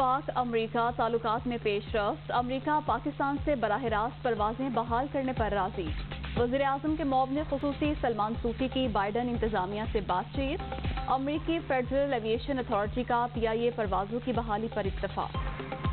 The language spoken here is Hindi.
पाक अमरीका ताल्लुकात में पेश रफ्त। अमरीका पाकिस्तान से बरह रास्त परवाजें बहाल करने पर राज़ी। वज़ीर अजम के मोबन खसूसी सलमान सूफी की बाइडन इंतजामिया से बातचीत। अमरीकी फेडरल एविएशन अथॉरिटी का पी आई ए परवाजों की बहाली पर इतफाक